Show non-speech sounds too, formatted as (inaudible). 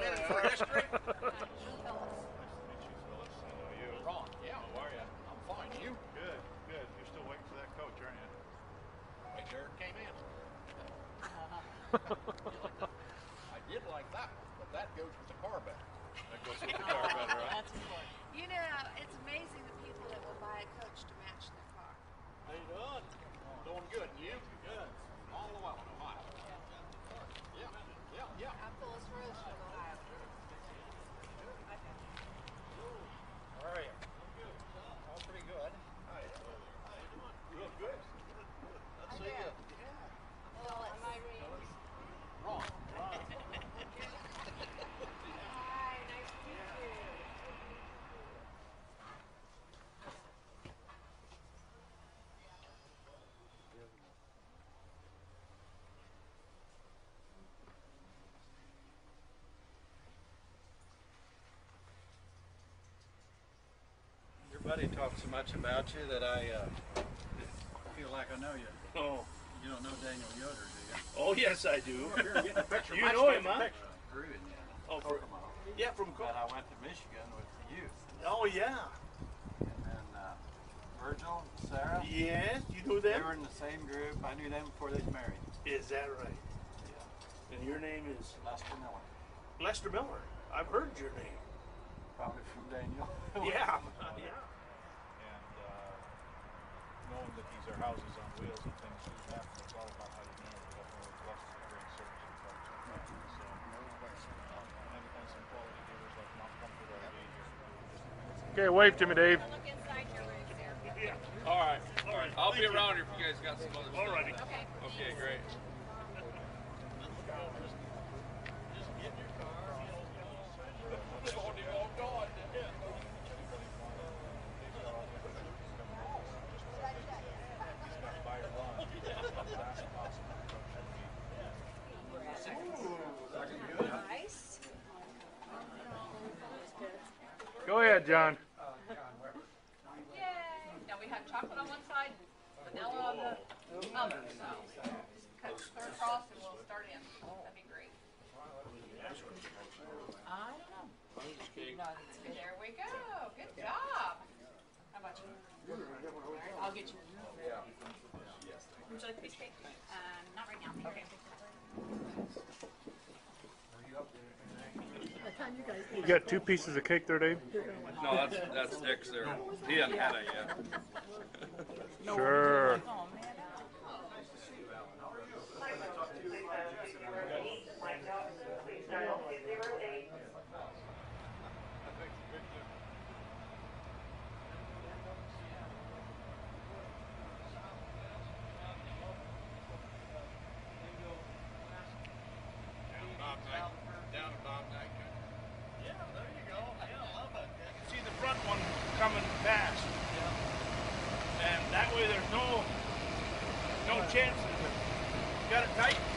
yeah, how are you? I'm fine. You? Good, good. You're still waiting for that coach, aren't you? Wait, Derek came in. I did like that but that goes with the car. That goes with the car? That's. You know, it's amazing the people that will buy a coach to match their car. How you doing? Doing good. And you? Good. All the way in Ohio. Yeah, yeah, yeah. I'm Phyllis Rose from Ohio. How are you? Good. All pretty good. Hi. How you doing? Good, good. Let's see you. Well, at my range. Ron. Hi, nice to meet you. Your buddy talked so much about you that I uh, feel like I know you. Oh, You don't know Daniel Yoder, do you? oh yes, I do. Here, get the picture. (laughs) You Let's know him, huh? Grew in you. Oh, for, yeah, from But I went to Michigan with the youth. Oh yeah. And then uh, Virgil, Sarah, Yes, you know them. they were in the same group. I knew them before they married. Is that right? Yeah. And your name is Lester Miller. Lester Miller. I've heard your name. Probably from Daniel. Yeah, (laughs) yeah. And uh, knowing that these are houses on wheels and things like that, it's all about how you manage it. I've always blessed with great service and folks like that. So, uh, and, and some quality givers like Mount Comfort RV here. Okay, wave to me, Dave. Look inside your room there. Yeah. All right. All right. I'll be thank you. around here if you guys got some other stuff. Alrighty. Okay. Okay, great. Ahead, John. Yay! Now we have chocolate on one side, vanilla on the other, so cut clear across and we'll start in. That'd be great. I don't know. There we go. Good job. How about you? All right, I'll get you. Would you like a piece of cake? Um, not right now. Okay. You got two pieces of cake there, Dave? No, that's that's Dick's there. He hasn't had it yet. Sure. Oh, man. Bob Knight. Down to Bob Knight. Yeah, there you go. Yeah, I love it. See the front one coming fast. And that way there's no no chances. Got